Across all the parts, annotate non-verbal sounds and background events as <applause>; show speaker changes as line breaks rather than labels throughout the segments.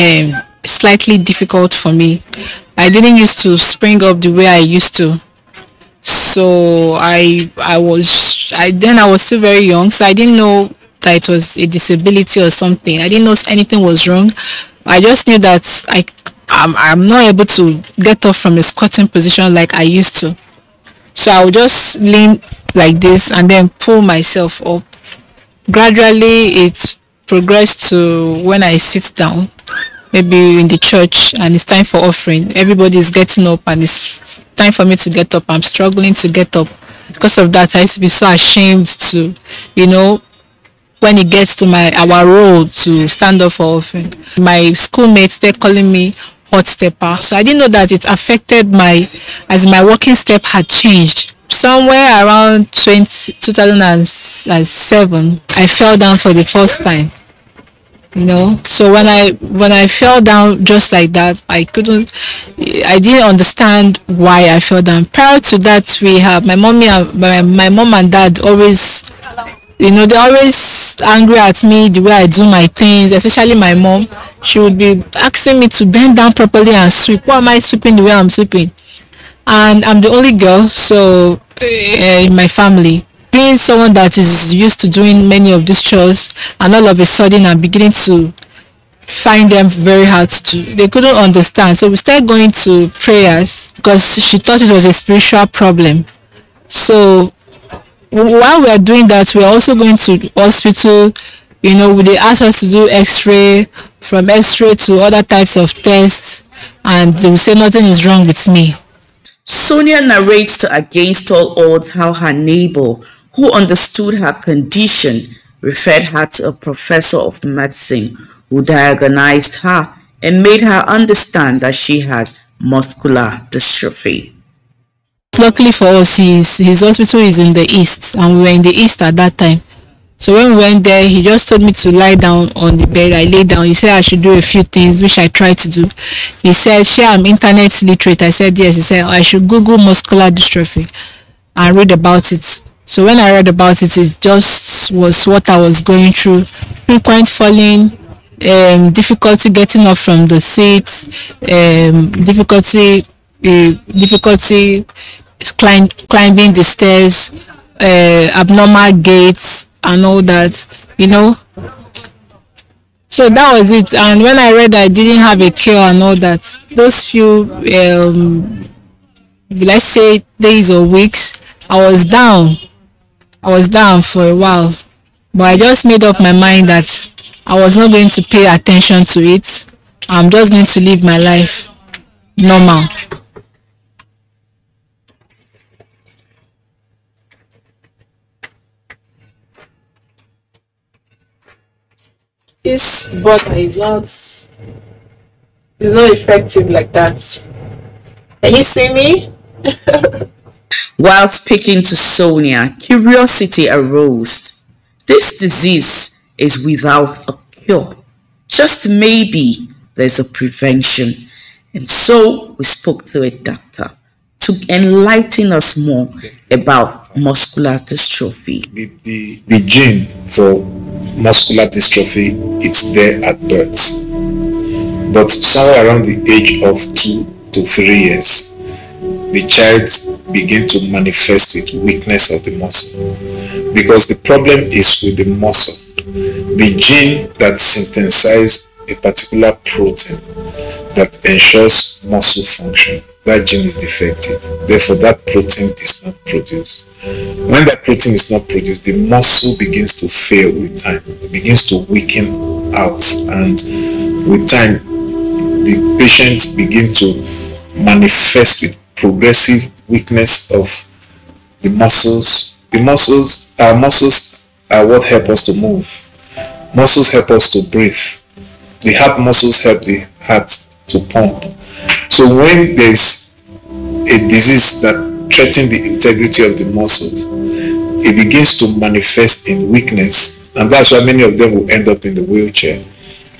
um, slightly difficult for me. I didn't used to spring up the way I used to. So I I was I then I was still very young, so I didn't know that it was a disability or something. I didn't know anything was wrong. I just knew that I I'm, I'm not able to get up from a squatting position like I used to. So I would just lean like this and then pull myself up. Gradually it progressed to when I sit down, maybe in the church and it's time for offering. Everybody is getting up and it's time for me to get up. I'm struggling to get up. Because of that, I used to be so ashamed to, you know, when it gets to my our role to stand up for offering. My schoolmates they're calling me hot stepper. So I didn't know that it affected my as my walking step had changed. Somewhere around 20, 2007, I fell down for the first time. You know, so when I when I fell down just like that, I couldn't, I didn't understand why I fell down. Prior to that, we have my mommy and my, my mom and dad always you know they're always angry at me the way i do my things especially my mom. She would be asking me to bend down properly and sweep. Why am i sweeping the way i'm sweeping? And i'm the only girl so uh, in my family being someone that is used to doing many of these chores and all of a sudden i'm beginning to find them very hard to do. they couldn't understand so we started going to prayers because she thought it was a spiritual problem so while we are doing that, we are also going to hospital. You know, they ask us to do X-ray, from X-ray to other types of tests, and they will say nothing is wrong with me.
Sonia narrates to Against All Odds how her neighbor, who understood her condition, referred her to a professor of medicine who diagnosed her and made her understand that she has muscular dystrophy.
Luckily for us, his, his hospital is in the east and we were in the east at that time. So when we went there, he just told me to lie down on the bed. I lay down. He said I should do a few things, which I tried to do. He said, "Sure, I'm internet literate." I said, "Yes." He said, I should Google muscular dystrophy and read about it. So when I read about it, it just was what I was going through: frequent falling, um, difficulty getting up from the seat, um, difficulty, uh, difficulty climb, climbing the stairs, uh, abnormal gaits and all that, you know. So that was it. And when I read I didn't have a cure and all that, those few, um, let's say days or weeks, I was down. I was down for a while. But I just made up my mind that I was not going to pay attention to it. I'm just going to live my life normal. this butter is not is not effective like that. Can you see me? <laughs>
While speaking to Sonia, curiosity arose. This disease is without a cure. Just maybe there's a prevention. And so we spoke to a doctor to enlighten us more about muscular dystrophy.
The, the, the gene for muscular dystrophy, it's there at birth. But somewhere around the age of two to three years, the child begin to manifest with weakness of the muscle. Because the problem is with the muscle. The gene that synthesizes a particular protein that ensures muscle function, that gene is defective. Therefore, that protein is not produced. When that protein is not produced, the muscle begins to fail with time. It begins to weaken out. And with time, the patient begin to manifest with progressive weakness of the muscles. The muscles, our muscles are what help us to move. Muscles help us to breathe. The heart muscles help the heart to pump. So when there's a disease that threatens the integrity of the muscles, it begins to manifest in weakness. And that's why many of them will end up in the wheelchair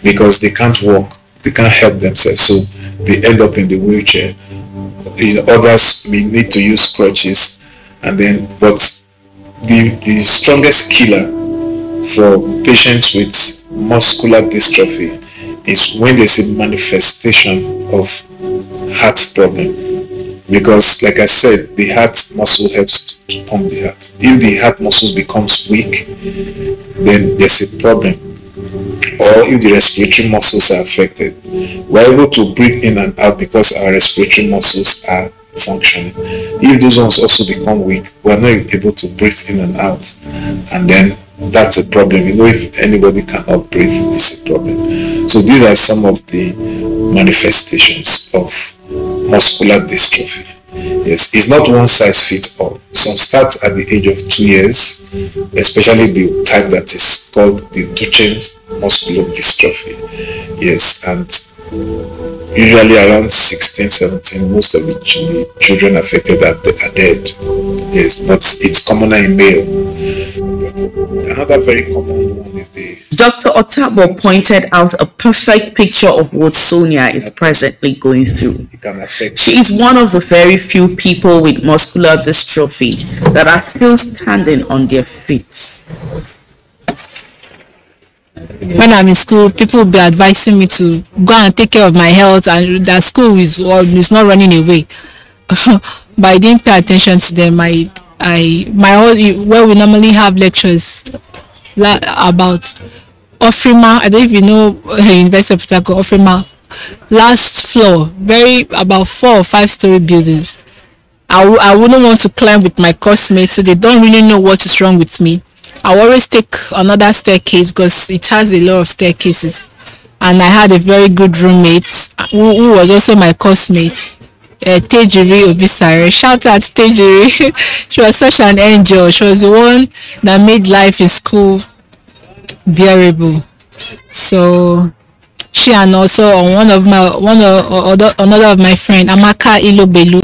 because they can't walk, they can't help themselves. So they end up in the wheelchair. You know, others may need to use crutches and then but the, the strongest killer for patients with muscular dystrophy is when there's a manifestation of heart problem. Because like i said the heart muscle helps to, to pump the heart. If the heart muscles becomes weak then there's a problem or if the respiratory muscles are affected we're able to breathe in and out because our respiratory muscles are functioning if those ones also become weak we're not able to breathe in and out and then that's a problem you know if anybody cannot breathe it's a problem so these are some of the manifestations of muscular dystrophy. Yes, it's not one size fits all. Some start at the age of two years, especially the type that is called the Duchenne's muscular dystrophy. Yes, and usually around 16, 17, most of the, the children affected are, are dead. Yes, but it's commoner in male. Another very common one is the.
Dr. Otabo pointed out a perfect picture of what Sonia is presently going through.
It can affect.
She is one of the very few people with muscular dystrophy that are still standing on their feet.
When I'm in school, people will be advising me to go and take care of my health and that school is is not running away. <laughs> but I didn't pay attention to them. I I my whole where we normally have lectures about Ofrima. I don't if you know <laughs> University of Harcourt, Ofrima. Last floor, very about four or five story buildings. I w- I wouldn't want to climb with my classmates, so they don't really know what is wrong with me. I always take another staircase because it has a lot of staircases. And I had a very good roommate who, who was also my classmate, uh, Tejiri Obisare. Shout out Tejiri. <laughs> she was such an angel. She was the one that made life in school bearable. So she and also one of my one of other another of my friend Amaka Ilobelu.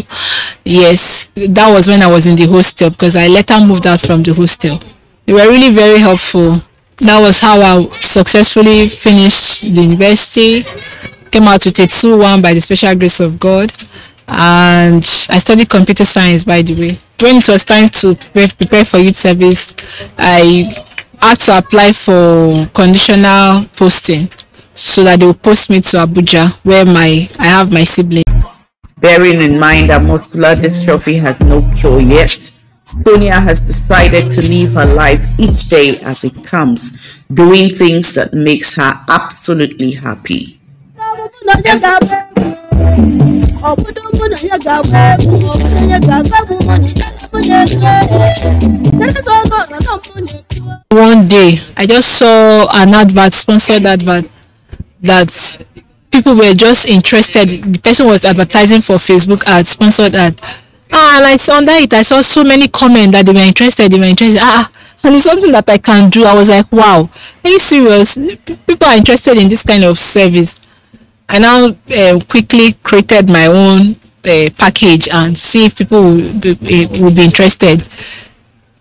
Yes, that was when I was in the hostel because I later moved out from the hostel. They were really very helpful. That was how I successfully finished the university. Came out with a 2-1 by the special grace of God. And I studied computer science, by the way. When it was time to prepare, for youth service, I had to apply for conditional posting so that they will post me to Abuja, where my I have my sibling.
Bearing in mind that muscular dystrophy has no cure yet, Sonia has decided to live her life each day as it comes, doing things that makes her absolutely happy.
One day, I just saw an advert, sponsored advert, that people were just interested. The person was advertising for Facebook ad, sponsored ad. Ah, and I saw under it, I saw so many comments that they were interested, they were interested. Ah, and it's something that I can do. I was like, wow, are you serious? People are interested in this kind of service. I now uh, quickly created my own uh, package and see if people will be, eh, will be interested.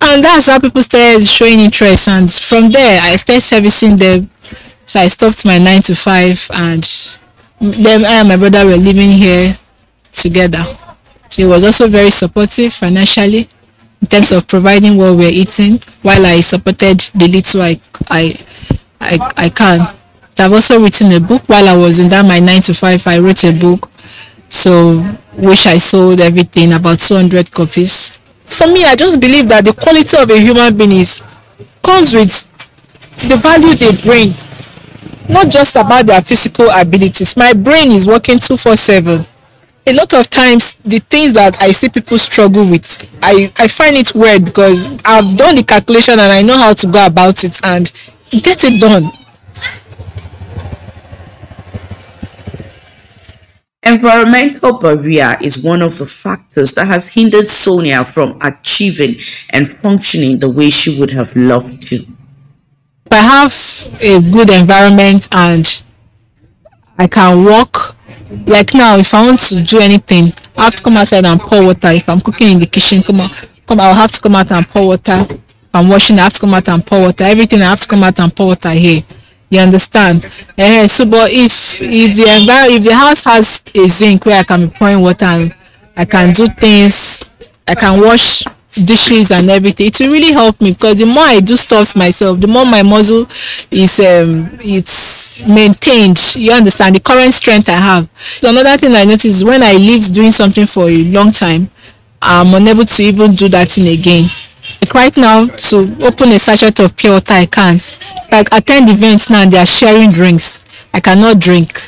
And that's how people started showing interest. And from there, I started servicing them. So I stopped my nine to five, and them I and my brother were living here together. He was also very supportive financially in terms of providing what we're eating, while I supported the little I I I, I can. I've also written a book while I was in that my nine to five. I wrote a book, so which I sold everything about 200 copies. For me, I just believe that the quality of a human being is comes with the value they bring, not just about their physical abilities. My brain is working 247. A lot of times, the things that I see people struggle with, I, I find it weird because I've done the calculation and I know how to go about it and get it done.
Environmental barrier is one of the factors that has hindered Sonia from achieving and functioning the way she would have loved to.
if I have a good environment and I can walk, like now, if I want to do anything, I have to come outside and pour water. If I'm cooking in the kitchen, come out, come, I'll have to come out and pour water. If I'm washing, I have to come out and pour water. Everything I have to come out and pour water here. You understand? Eh, so, but if if the envir- if the house has a zinc where I can be pouring water and I can do things, I can wash dishes and everything it will really help me because the more i do stuff myself the more my muscle is um it's maintained. You understand? The current strength i have. So another thing i notice is when i leave doing something for a long time i'm unable to even do that thing again. Like right now to open a sachet of pure water i can't. Like attend events now they are sharing drinks. I cannot drink.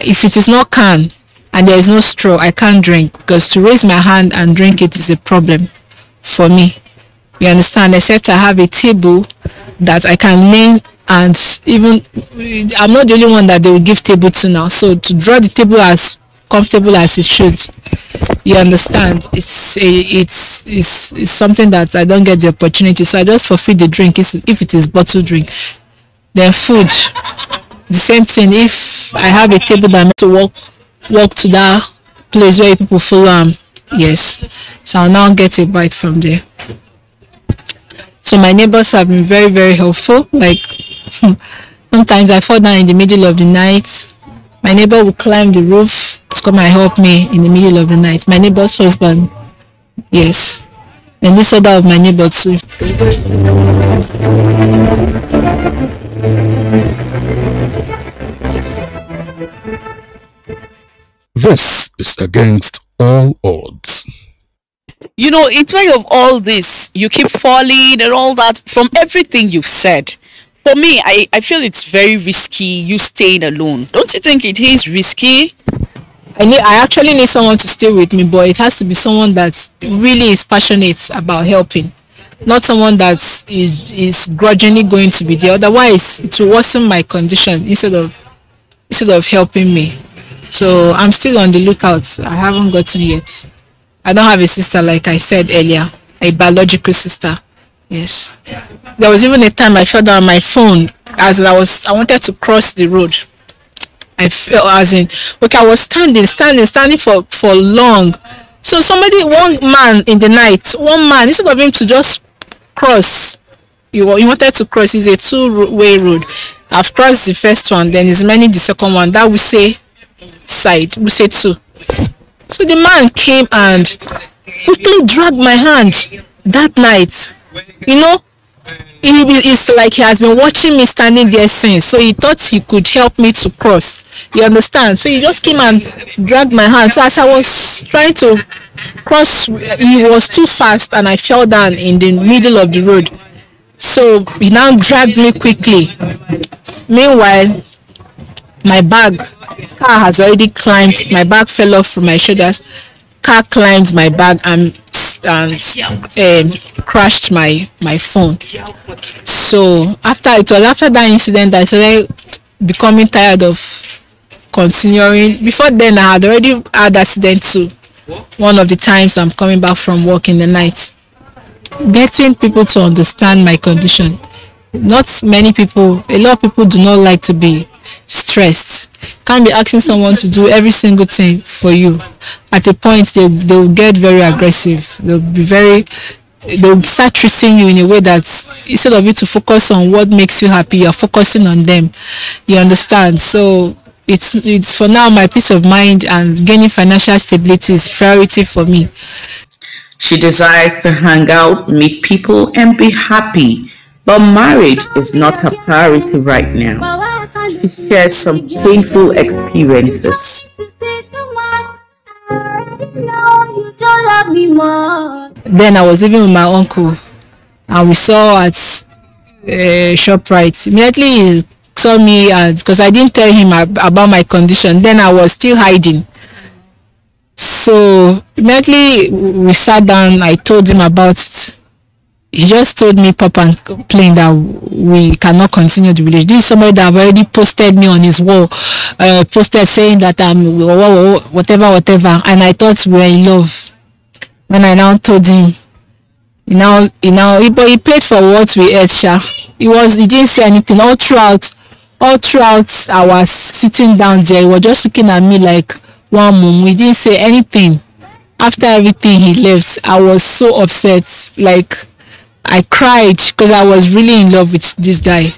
If it is not can and there is no straw i can't drink. Because to raise my hand and drink it is a problem for me. You understand? Except i have a table that i can lean and even i'm not the only one that they will give table to now. So to draw the table as comfortable as it should you understand it's a, it's, it's it's something that i don't get the opportunity. So i just fulfill the drink if it is bottled drink. Then food the same thing. If i have a table that i'm to walk walk to that place where people follow am yes. So i'll now get a bite from there. So my neighbors have been very very helpful. Like <laughs> sometimes i fall down in the middle of the night my neighbor will climb the roof to come and help me in the middle of the night my neighbor's husband yes and this other of my neighbor too
This is against all odds.
you know, in spite of all this, you keep falling and all that from everything you've said. For me, I, I feel it's very risky you staying alone. Don't you think it is risky?
I need I actually need someone to stay with me, but it has to be someone that really is passionate about helping. Not someone that is, is grudgingly going to be there. Otherwise it will worsen my condition instead of instead of helping me. So I'm still on the lookout. I haven't gotten yet. I don't have a sister like I said earlier. A biological sister. Yes. There was even a time I fell down my phone as I was I wanted to cross the road. I felt as in okay, I was standing, standing, standing for for long. So somebody, one man in the night, one man instead of him to just cross, wa- he wanted to cross. It's a two-way road. I've crossed the first one, then is many the second one. That we say side, we say two. So the man came and quickly dragged my hand that night. You know, he, it's like he has been watching me standing there since. So he thought he could help me to cross. You understand? So he just came and dragged my hand. So as i was trying to cross he was too fast and i fell down in the middle of the road. So he now dragged me quickly. Meanwhile my bag car has already climbed. My bag fell off from my shoulders car climbed my bag and and um, crashed my my phone. So after it was after that incident i started becoming tired of continuing. Before then i had already had accident too. One of the times i'm coming back from work in the night. Getting people to understand my condition. Not many people a lot of people do not like to be stressed can't be asking someone to do every single thing for you. At a point they they will get very aggressive. They'll be very they'll start treating you in a way that instead of you to focus on what makes you happy you're focusing on them. You understand? So it's it's for now my peace of mind and gaining financial stability is priority for me.
She desires to hang out, meet people, and be happy. But marriage is not her priority right now. She shares some painful experiences.
then I was living with my uncle and we saw at uh, ShopRite. Immediately he saw me and because I didn't tell him ab- about my condition, then I was still hiding. So immediately we sat down, I told him about it. He just told me pop and plain that we cannot continue the relationship. This is somebody that already posted me on his wall, uh, posted saying that I'm whatever, whatever, and I thought we were in love when I now told him, he now, he now, he, but he paid for what we ate, sha. He was, he didn't say anything all throughout, all throughout our sitting down there. He was just looking at me like one mum. We didn't say anything. After everything he left, I was so upset. Like, I cried because I was really in love with this guy.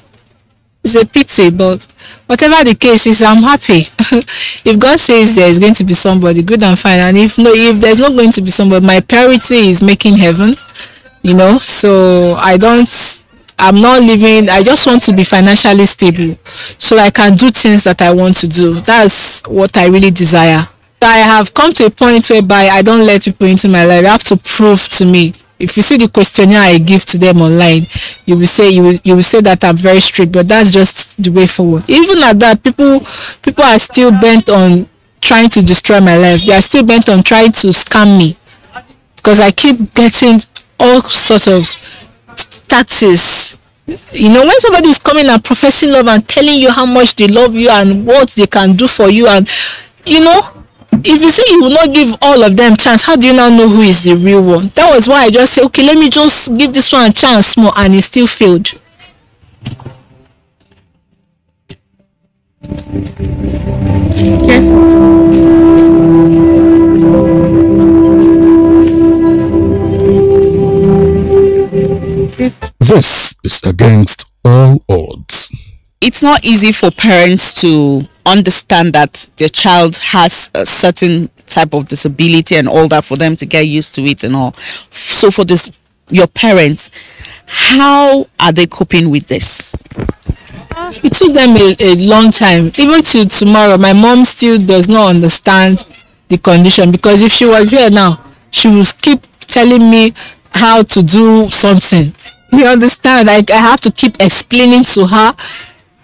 It's a pity, but whatever the case is, I'm happy. <laughs> if God says there is going to be somebody, good and fine. And if no, if there's not going to be somebody, my priority is making heaven. You know, so I don't i'm not living i just want to be financially stable so i can do things that i want to do that's what i really desire i have come to a point whereby i don't let people into my life they have to prove to me if you see the questionnaire i give to them online you will say you will, you will say that i'm very strict but that's just the way forward. Even at that people people are still bent on trying to destroy my life. They are still bent on trying to scam me. Because i keep getting all sorts of taxes. You know when somebody is coming and professing love and telling you how much they love you and what they can do for you and you know if you say you will not give all of them chance how do you now know who is the real one that was why i just say okay let me just give this one a chance more and he still failed okay.
This is against all odds.
it's not easy for parents to understand that their child has a certain type of disability and all that for them to get used to it and all. So for this your parents how are they coping with this?
Uh, it took them a, a long time. Even till tomorrow my mom still does not understand the condition because if she was here now she would keep telling me how to do something. You understand? Like i have to keep explaining to her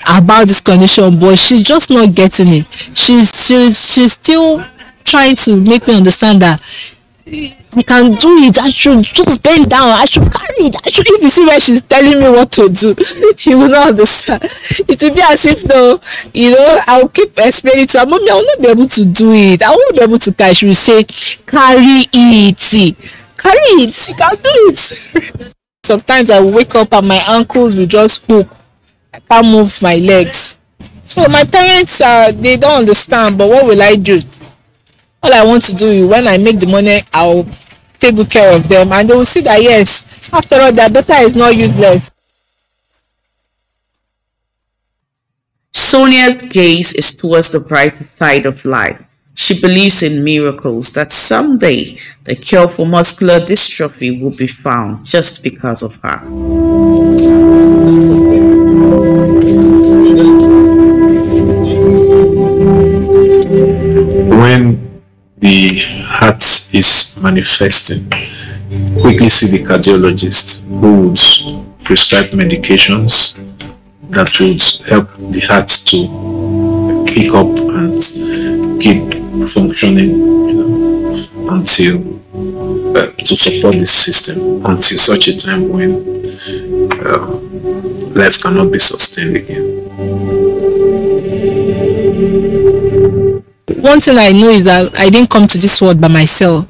about this condition but she's just not getting it she's she's she's still trying to make me understand that I can do it. I should just bend down. I should carry it. I should. If you see where she's telling me what to do, <laughs> you will not understand. It will be as if though, you know, I'll keep explaining to her, mommy, I will not be able to do it. I won't be able to carry. She will say, carry it. Carry it. You can do it. <laughs> Sometimes I wake up and my ankles will just hook. I can't move my legs. So my parents, uh, they don't understand. But what will I do? all I want to do is when I make the money, I'll take good care of them and they will see that yes, after all, their daughter is not useless.
Sonia's gaze is towards the brighter side of life. She believes in miracles that someday the cure for muscular dystrophy will be found just because of her.
When the heart is manifesting, quickly see the cardiologist who would prescribe medications that would help the heart to pick up and keep functioning you know, until uh, to support the system until such a time when uh, life cannot be sustained again.
One thing I know is that I didn't come to this world by myself.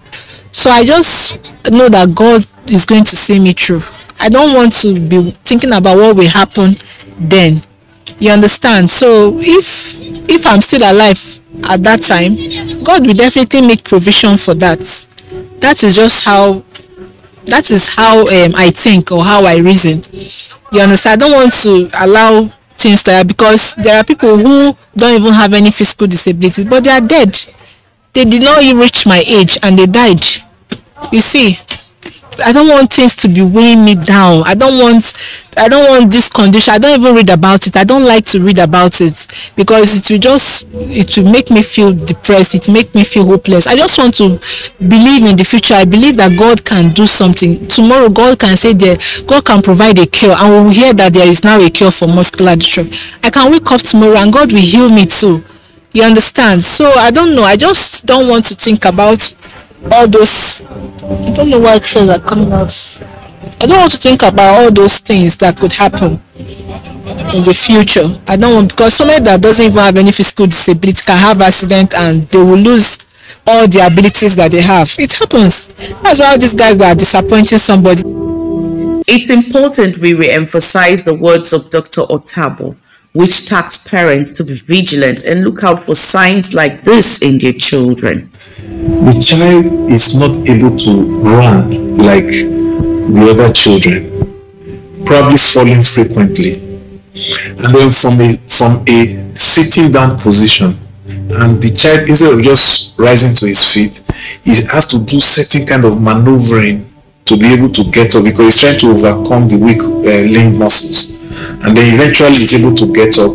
So I just know that God is going to see me through. I don't want to be thinking about what will happen then. You understand? So if if I'm still alive at that time, God will definitely make provision for that. That is just how that is how um, I think or how I reason. You understand? I don't want to allow things like that because there are people who don't even have any physical disability but they are dead. They did not even reach my age and they died. You see, I don't want things to be weighing me down. I don't want I don't want this condition. I don't even read about it. I don't like to read about it because it will just it will make me feel depressed. It make me feel hopeless. I just want to believe in the future. I believe that God can do something. Tomorrow God can say there God can provide a cure and we will hear that there is now a cure for muscular dystrophy. I can wake up tomorrow and God will heal me too. You understand? So I don't know. I just don't want to think about all those I don't know why trails are coming out. I don't want to think about all those things that could happen in the future. I don't want because somebody that doesn't even have any physical disability can have accident and they will lose all the abilities that they have. It happens. That's why these guys are disappointing somebody.
It's important we re-emphasize the words of Dr. Otabo, which tax parents to be vigilant and look out for signs like this in their children.
the child is not able to run like the other children, probably falling frequently. And then from a from a sitting down position, and the child instead of just rising to his feet, he has to do certain kind of maneuvering to be able to get up because he's trying to overcome the weak uh, limb muscles. And then eventually he's able to get up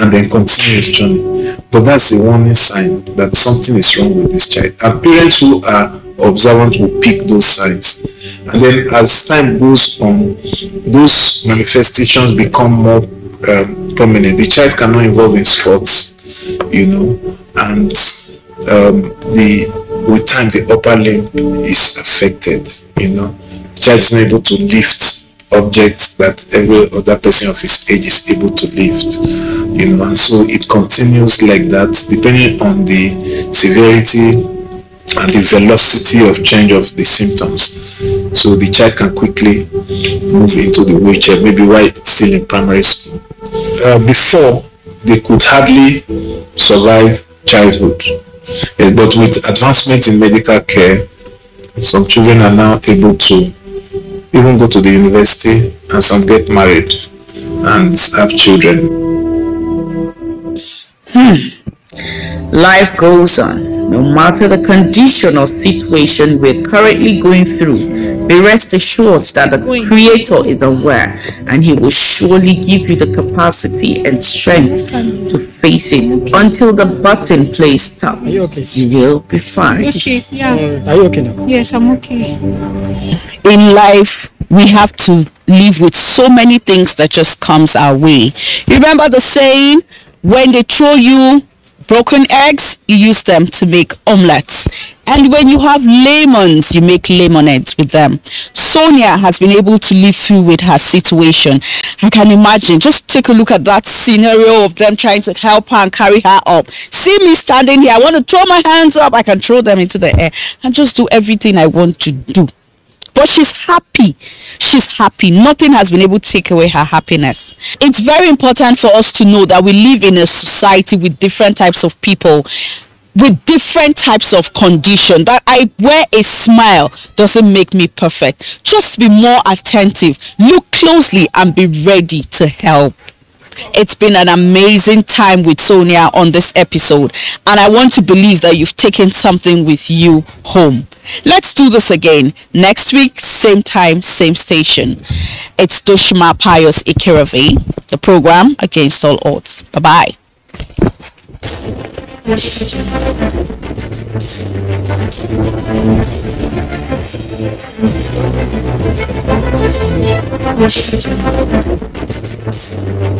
and then continue his journey. But that's a warning sign that something is wrong with this child. And parents who are observant will pick those signs. And then as time goes on those manifestations become more um, prominent. The child cannot involve in sports you know and um, the with time the upper limb is affected you know. The child is not able to lift objects that every other person of his age is able to lift you know. And so it continues like that depending on the severity and the velocity of change of the symptoms. So the child can quickly move into the wheelchair maybe while still in primary school. Uh, before they could hardly survive childhood. But with advancement in medical care some children are now able to even go to the university and some get married and have children.
Life goes on, no matter the condition or situation we're currently going through. Be rest assured that the Creator is aware and He will surely give you the capacity and strength to face it until the button plays stop.
Are you okay?
You will be fine.
Okay, yeah.
Are you okay now?
Yes, I'm okay.
in life we have to live with so many things that just comes our way you remember the saying when they throw you broken eggs you use them to make omelets. And when you have lemons you make lemonades with them. Sonia has been able to live through with her situation. I can imagine. Just take a look at that scenario of them trying to help her and carry her up. See me standing here. I want to throw my hands up. I can throw them into the air and just do everything i want to do but she's happy. She's happy. Nothing has been able to take away her happiness. It's very important for us to know that we live in a society with different types of people with different types of condition that I wear a smile doesn't make me perfect. Just be more attentive, look closely and be ready to help. It's been an amazing time with Sonia on this episode, and I want to believe that you've taken something with you home. Let's do this again next week, same time, same station. It's Doshima Pius Ikiravi, the program Against All Odds. Bye bye. <laughs>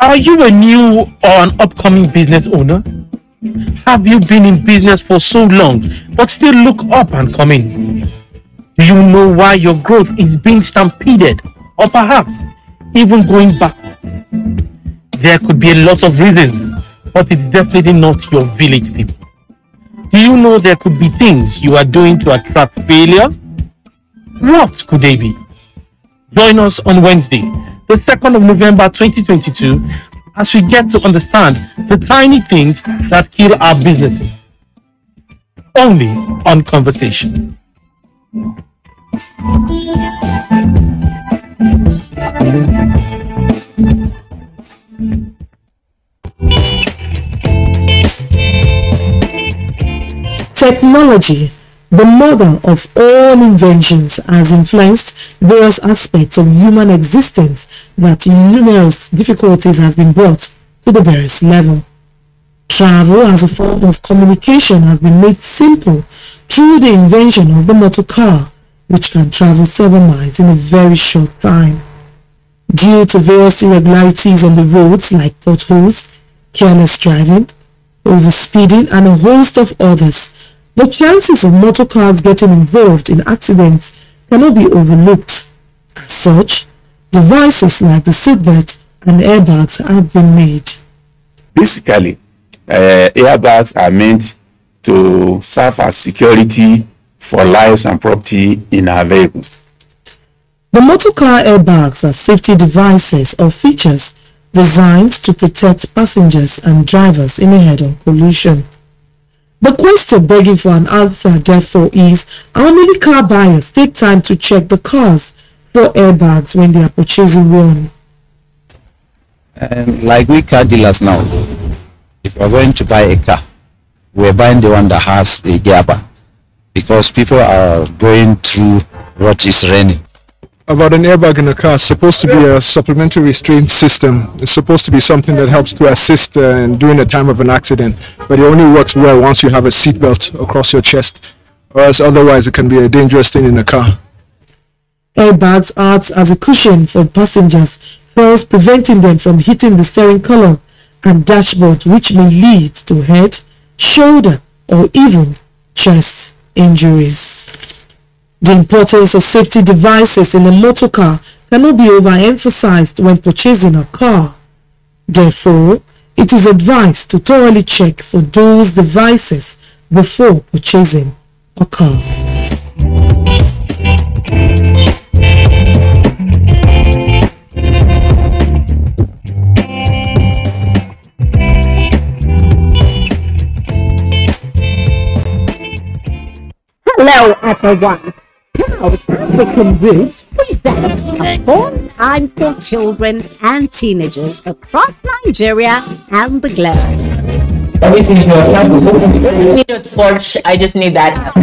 Are you a new or an upcoming business owner? Have you been in business for so long but still look up and coming? Do you know why your growth is being stampeded or perhaps even going backwards? There could be a lot of reasons, but it's definitely not your village people. Do you know there could be things you are doing to attract failure? What could they be? Join us on Wednesday, the 2nd of November 2022, as we get to understand the tiny things that kill our businesses. Only on Conversation.
Technology, the mother of all inventions, has influenced various aspects of human existence that numerous difficulties has been brought to the various level. Travel as a form of communication has been made simple through the invention of the motor car, which can travel several miles in a very short time. Due to various irregularities on the roads like potholes, careless driving, overspeeding and a host of others, the chances of motor cars getting involved in accidents cannot be overlooked. As such, devices like the seatbelt and airbags have been made.
basically uh, airbags are meant to serve as security for lives and property in our vehicles
The The motorcar airbags are safety devices or features designed to protect passengers and drivers in a head-on collision. The question begging for an answer therefore is how many car buyers take time to check the cars for airbags when they are purchasing one?
And like we car dealers now, if you're going to buy a car, we're buying the one that has a gearbox because people are going through what is raining.
About an airbag in a car, supposed to be a supplementary restraint system. It's supposed to be something that helps to assist uh, in during the time of an accident, but it only works well once you have a seatbelt across your chest, or else otherwise it can be a dangerous thing in a car.
Airbags act as a cushion for passengers, thus preventing them from hitting the steering column and dashboard which may lead to head, shoulder or even chest injuries. The importance of safety devices in a motor car cannot be overemphasized when purchasing a car. Therefore, it is advised to thoroughly check for those devices before purchasing a car.
Hello, everyone. Proud African Roots presents a fun time for children and teenagers across Nigeria and the globe.
need a torch. I just need that.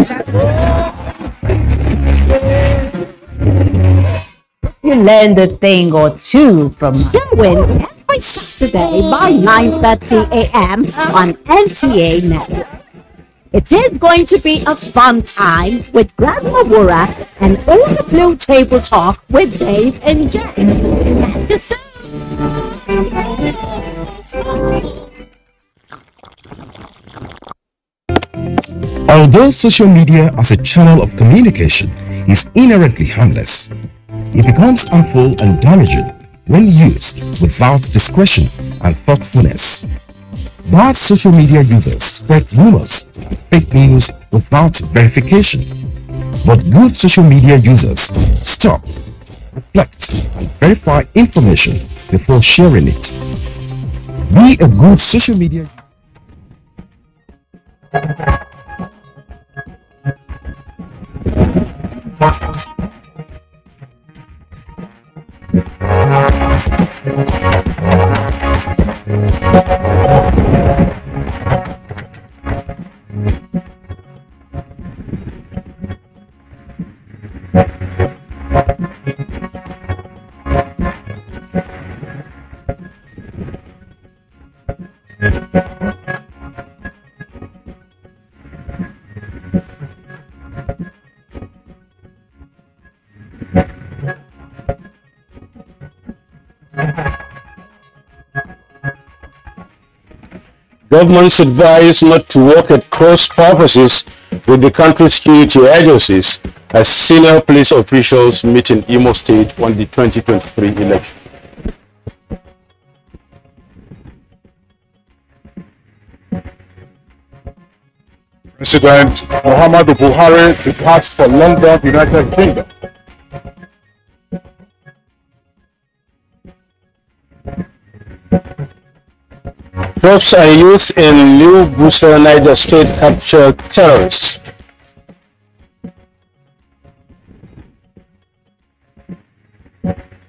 You learned a thing or two from Tune every Saturday by 9.30 a.m. on NTA Network. It is going to be a fun time with Grandma Wura and all the Blue Table Talk with Dave and soon.
Although social media as a channel of communication is inherently harmless, it becomes harmful and damaging when used without discretion and thoughtfulness. Bad social media users spread rumors and fake news without verification. But good social media users stop, reflect, and verify information before sharing it. Be a good social media
Government's advised not to work at cross purposes with the country's security agencies as senior police officials meet in Imo State on the 2023 election.
President Muhammadu Buhari departs for London, United Kingdom.
Troops are used in new Bussa Niger State capture terrorists.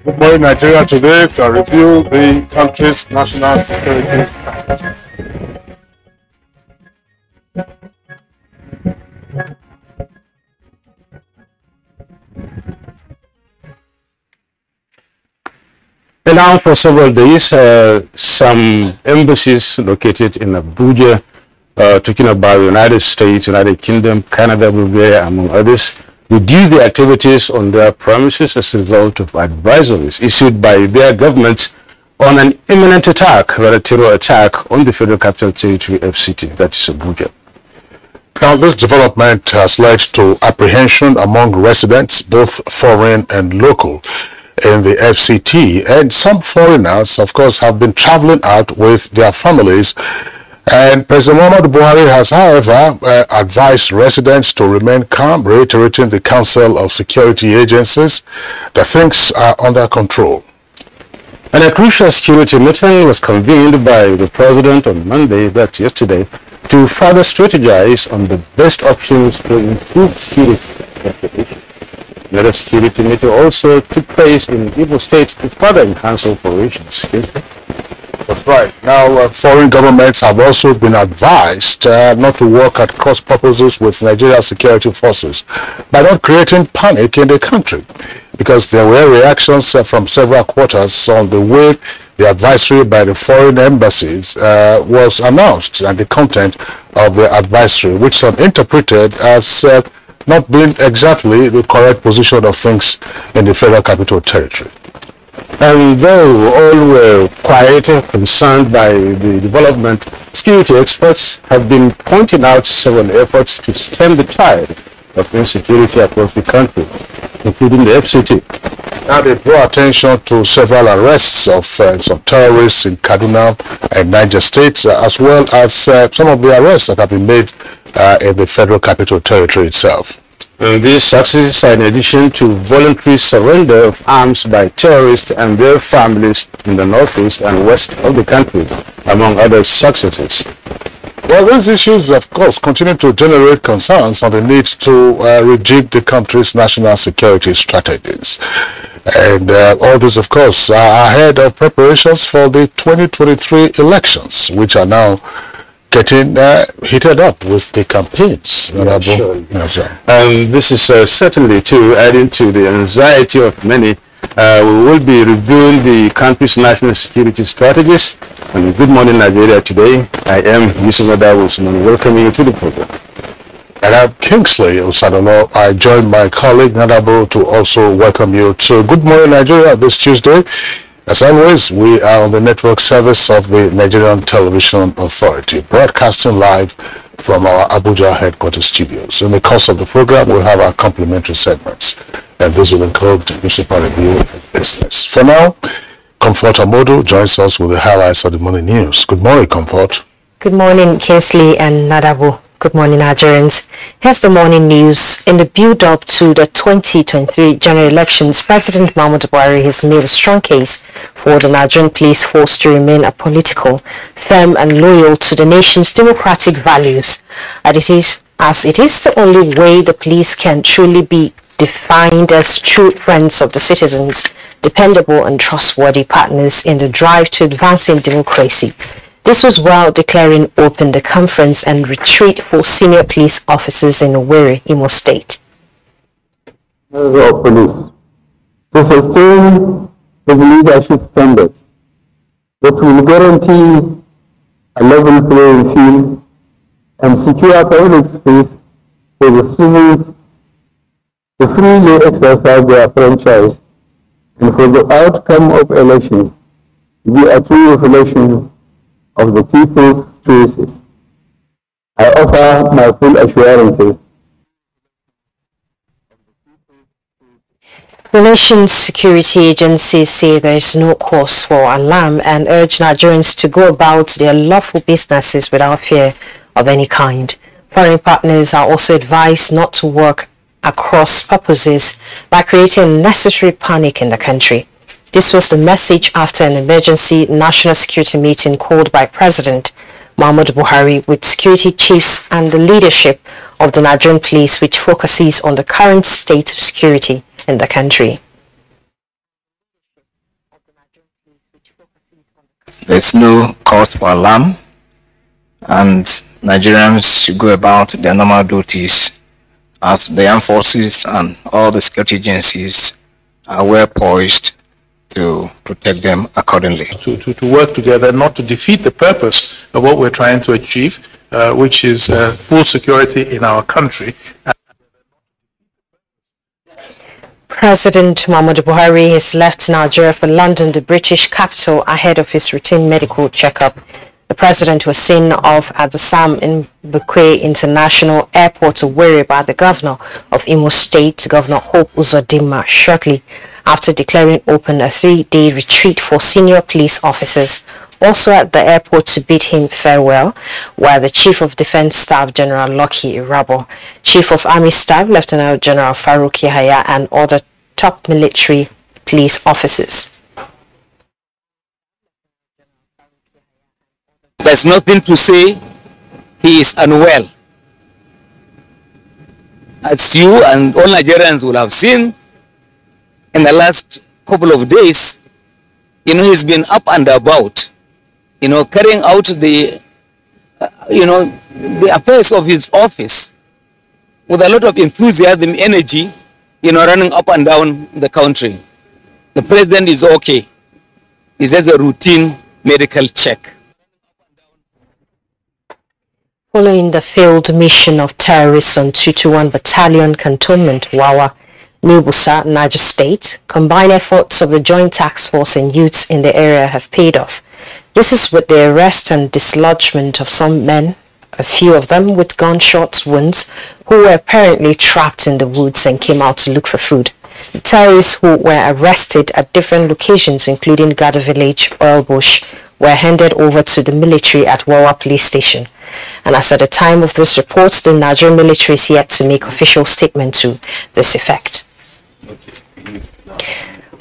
Good morning, Nigeria today to review the country's national security
And now for several days, uh, some embassies located in Abuja, uh, talking about United States, United Kingdom, Canada, Bulgaria, among others, reduced their activities on their premises as a result of advisories issued by their governments on an imminent attack, rather terror attack, on the Federal Capital Territory FCT, that is Abuja.
Now, this development has led to apprehension among residents, both foreign and local, in the FCT. And some foreigners, of course, have been traveling out with their families And President Muhammad Buhari has, however, uh, advised residents to remain calm, reiterating the Council of Security Agencies that things are under control.
And a crucial security meeting was convened by the president on Monday, that's yesterday, to further strategize on the best options to improve security. Another security meeting also took place in Igbo State to further enhance operations.
That's right. Now, uh, foreign governments have also been advised uh, not to work at cross purposes with Nigeria security forces by not creating panic in the country because there were reactions uh, from several quarters on the way the advisory by the foreign embassies uh, was announced and the content of the advisory, which some interpreted as uh, not being exactly the correct position of things in the Federal Capital Territory.
And though all were quiet and concerned by the development, security experts have been pointing out several efforts to stem the tide of insecurity across the country, including the FCT.
Now they draw attention to several arrests of uh, some terrorists in Kaduna and Niger states, uh, as well as uh, some of the arrests that have been made uh, in the Federal Capital Territory itself.
And these successes are in addition to voluntary surrender of arms by terrorists and their families in the northeast and west of the country, among other successes.
Well, these issues, of course, continue to generate concerns on the need to uh, rejig the country's national security strategies. And uh, all this, of course, are ahead of preparations for the 2023 elections, which are now getting uh, heated up with the campaigns.
Yeah, sure. yes, um, this is uh, certainly too adding to the anxiety of many. Uh, we will be reviewing the country's national security strategies. And good morning, Nigeria. Today, I am Yusuf Adawusman welcoming you to the program.
And I'm Kingsley Osadolo. I join my colleague Nadabo to also welcome you to Good Morning Nigeria this Tuesday. As always, we are on the network service of the Nigerian Television Authority, broadcasting live from our Abuja headquarters studios. In the course of the program, we'll have our complimentary segments, and this will include newspaper review and business. For now, Comfort Amodu joins us with the highlights of the morning news. Good morning, Comfort.
Good morning, Kingsley and Nadabo. Good morning, Nigerians. Here's the morning news. In the build-up to the 2023 general elections, President Muhammadu Buhari has made a strong case for the Nigerian police force to remain apolitical, firm and loyal to the nation's democratic values. And it is, as it is the only way the police can truly be defined as true friends of the citizens, dependable and trustworthy partners in the drive to advancing democracy. This was while declaring open the conference and retreat for senior police officers in Owerri, Imo State.
Of police to sustain his leadership standard that will guarantee a level playing field and secure public space for the citizens to freely exercise their franchise and for the outcome of elections to be a true reflection of the people's choices. I offer my full assurances
The nation's security agencies say there is no cause for alarm and urge Nigerians to go about their lawful businesses without fear of any kind. Foreign partners are also advised not to work across purposes by creating unnecessary panic in the country. This was the message after an emergency national security meeting called by President Muhammadu Buhari with security chiefs and the leadership of the Nigerian police which focuses on the current state of security in the country.
There's no cause for alarm and Nigerians should go about their normal duties as the armed forces and all the security agencies are well poised to protect them accordingly.
To, to, to work together, not to defeat the purpose of what we're trying to achieve, uh, which is uh, full security in our country.
President Muhammadu Buhari has left Nigeria for London, the British capital, ahead of his routine medical checkup. The president was seen off at the Sam Mbakwe International Airport to worry about the governor of Imo State, Governor Hope Uzodima, shortly after declaring open a three-day retreat for senior police officers. also at the airport to bid him farewell were the Chief of Defense Staff General Lucky Irabor, Chief of Army Staff Lieutenant General Farouk Yahaya, and other top military police officers.
There's nothing to say. He is unwell. As you and all Nigerians will have seen in the last couple of days, you know, he's been up and about, you know, carrying out the, uh, you know, the affairs of his office with a lot of enthusiasm, energy, you know, running up and down the country. The president is okay. It's just a routine medical check.
Following the failed mission of terrorists on 221 Battalion Cantonment Wawa, New Bussa, Niger State, combined efforts of the Joint Task Force and youths in the area have paid off. This is with the arrest and dislodgement of some men, a few of them with gunshot wounds, who were apparently trapped in the woods and came out to look for food. The terrorists who were arrested at different locations, including Gada Village, Oil Bush, were handed over to the military at Wawa Police Station. And as at the time of this report, the Nigerian military is yet to make official statement to this effect.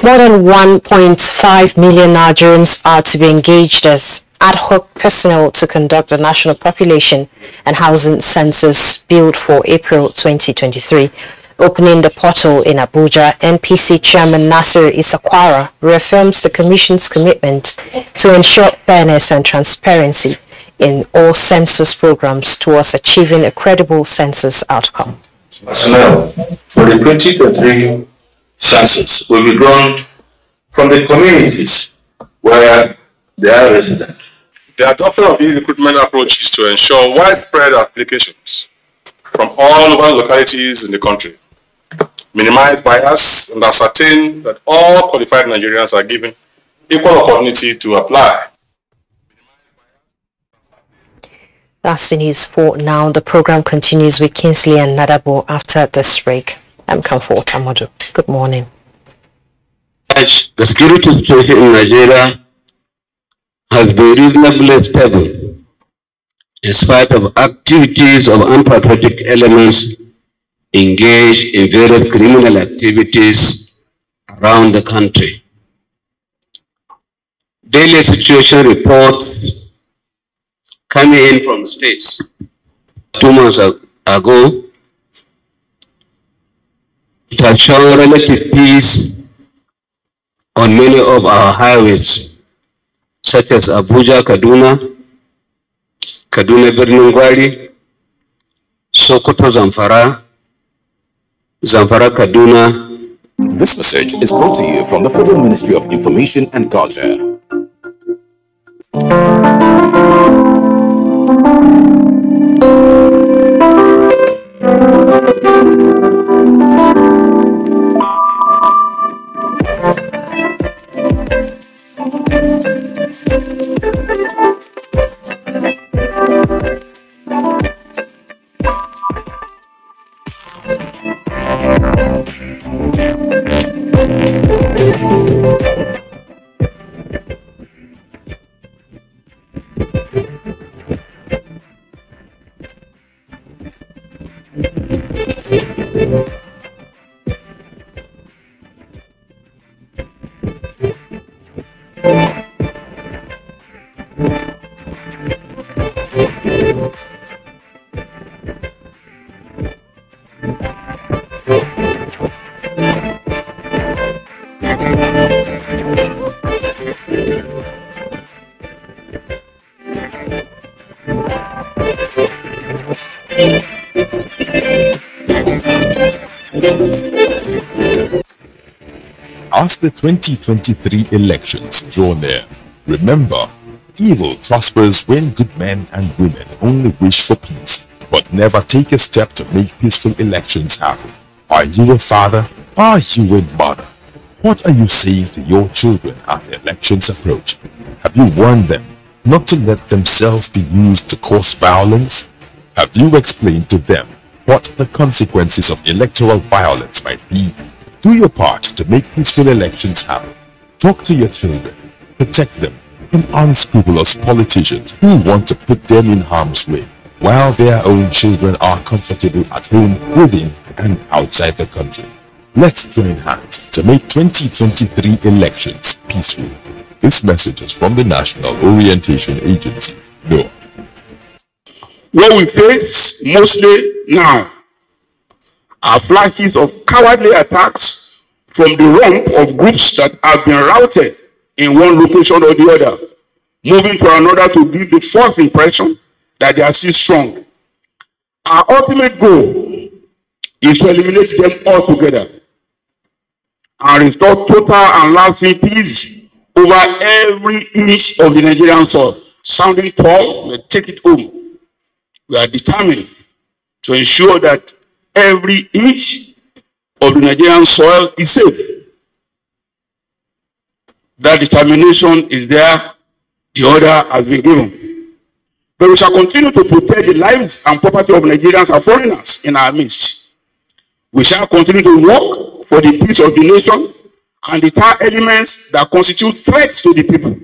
More than 1.5 million Nigerians are to be engaged as ad hoc personnel to conduct the national population and housing census billed for April 2023. Opening the portal in Abuja, NPC Chairman Nasir Isa Kwarra reaffirms the Commission's commitment to ensure fairness and transparency in all census programs towards achieving a credible census outcome.
Personnel for the 2023 census will be drawn from the communities where they are resident.
The adoption of these recruitment approaches to ensure widespread applications from all over localities in the country, minimize bias, and ascertain that all qualified Nigerians are given equal opportunity to apply.
That's the news for now. The program continues with Kingsley and Nadabo after this break. I'm Comfort Amadu. Good morning.
The security situation in Nigeria has been reasonably stable in spite of activities of unpatriotic elements engaged in various criminal activities around the country. Daily situation reports coming in from states two months ago it has shown relative peace on many of our highways, such as Abuja, Kaduna, Kaduna Birnin Sokoto, Zamfara, Zamfara, Kaduna.
This message is brought to you from the Federal Ministry of Information and Culture.
As the 2023 elections draw near, remember, evil prospers when good men and women only wish for peace, but never take a step to make peaceful elections happen. Are you a father? Are you a mother? What are you saying to your children as elections approach? Have you warned them not to let themselves be used to cause violence? Have you explained to them what the consequences of electoral violence might be? Do your part to make peaceful elections happen. Talk to your children, protect them, from unscrupulous politicians who want to put them in harm's way, while their own children are comfortable at home, within and outside the country. Let's join hands to make 2023 elections peaceful. This message is from the National Orientation Agency, NOA.
What we face mostly now are flashes of cowardly attacks from the rump of groups that have been routed in one location or the other, moving to another to give the false impression that they are still strong. Our ultimate goal is to eliminate them altogether and restore total and lasting peace over every inch of the Nigerian soil. Sounding tall, we take it home. We are determined to ensure that every inch of the Nigerian soil is safe. That determination is there, the order has been given. But we shall continue to protect the lives and property of Nigerians and foreigners in our midst. We shall continue to work for the peace of the nation and deter elements that constitute threats to the people.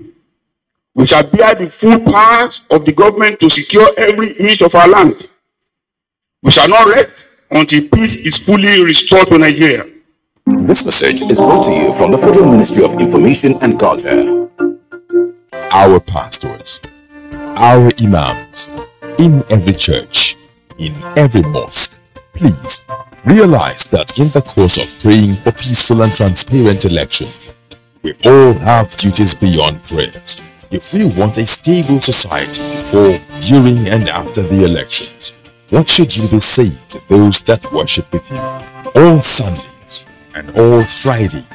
We shall bear the full powers of the government to secure every inch of our land. We shall not rest until peace is fully restored to Nigeria.
This message is brought to you from the Federal Ministry of Information and Culture.
Our pastors, our imams, in every church, in every mosque, please realize that in the course of praying for peaceful and transparent elections, we all have duties beyond prayers. If we want a stable society before, during, and after the elections, what should you be saying to those that worship with you? All Sundays and all Fridays,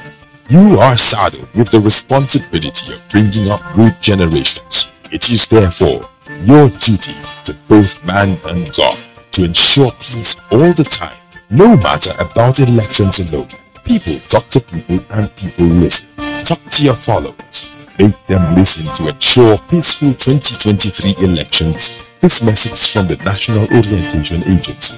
you are saddled with the responsibility of bringing up good generations. It is therefore your duty to both man and God to ensure peace all the time, no matter about elections alone. People talk to people and people listen. Talk to your followers. Make them listen to ensure peaceful 2023 elections. This message from the National Orientation Agency.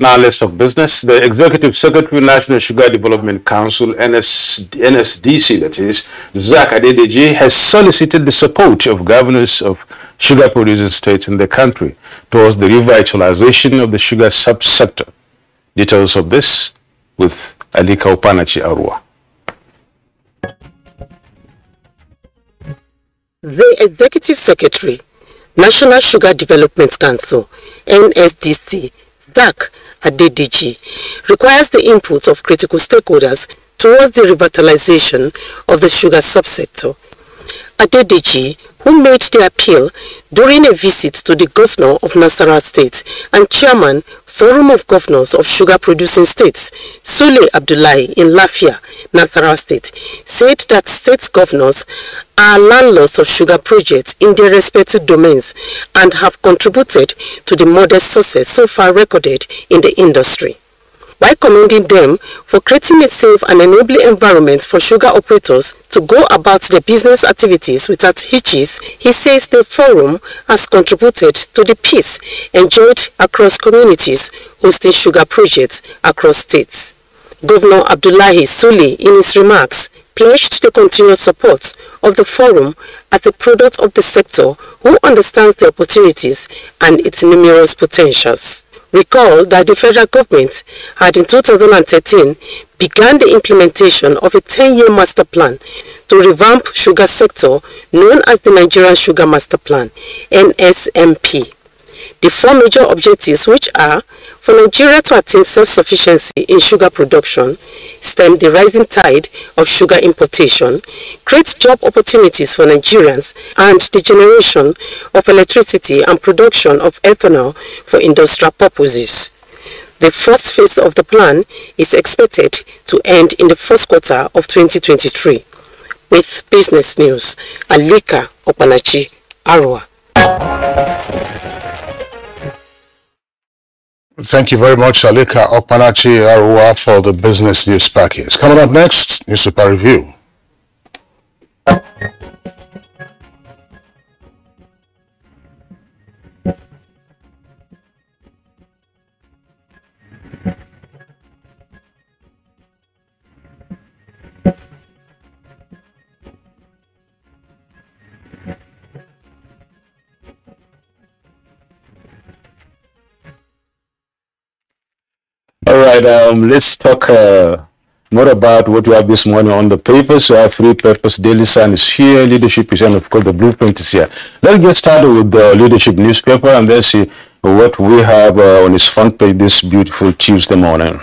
Now let's talk business. The Executive Secretary, National Sugar Development Council, NS, NSDC that is, Zacch Adedeji, has solicited the support of governors of sugar producing states in the country towards the revitalization of the sugar subsector. Details of this with Alika Upanachi Arua.
The Executive Secretary, National Sugar Development Council, NSDC, Zacch Adedeji, requires the input of critical stakeholders towards the revitalization of the sugar subsector. Adedeji, who made the appeal during a visit to the governor of Nasarawa State and chairman Forum of Governors of Sugar Producing States, Sule Abdullahi in Lafia, Nasarawa State, said that state governors are landlords of sugar projects in their respective domains and have contributed to the modest success so far recorded in the industry. While commending them for creating a safe and enabling environment for sugar operators to go about their business activities without hitches, he says the forum has contributed to the peace enjoyed across communities hosting sugar projects across states. Governor Abdullahi Sule, in his remarks, pledged the continued support of the forum as a product of the sector who understands the opportunities and its numerous potentials. Recall that the federal government had in 2013 began the implementation of a 10-year master plan to revamp sugar sector known as the Nigerian Sugar Master Plan, NSMP. The four major objectives which are for Nigeria to attain self-sufficiency in sugar production, stem the rising tide of sugar importation, create job opportunities for Nigerians, and the generation of electricity and production of ethanol for industrial purposes. The first phase of the plan is expected to end in the first quarter of 2023. With business news, Alika Opanachi, Arwa.
Thank you very much, Alika Opanachi Arua, for the business news package. Coming up next, Newspaper Review.
All right, um, let's talk uh, more about what we have this morning on the papers. We have three papers. Daily Sun is here, Leadership is here, and of course the Blueprint is here. Let's get started with the Leadership newspaper and let's see what we have uh, on its front page this beautiful Tuesday morning.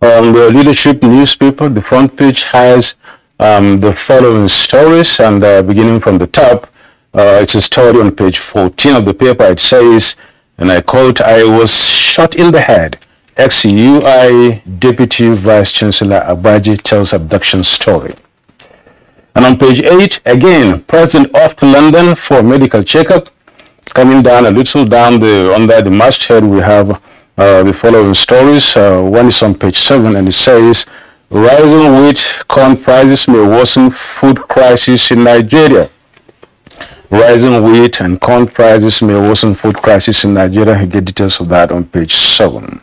On the Leadership newspaper, the front page has um, the following stories, and uh, beginning from the top, uh, it's a story on page 14 of the paper. It says, and I quote, I was shot in the head ex-UI Deputy Vice Chancellor Agbaje tells abduction story. And on page 8, again, President off to London for medical checkup. Coming down a little down the under the masthead, we have uh, the following stories. Uh, one is on page 7 and it says, Rising wheat corn prices may worsen food crisis in Nigeria. Rising wheat and corn prices may worsen food crisis in Nigeria. You get details of that on page 7.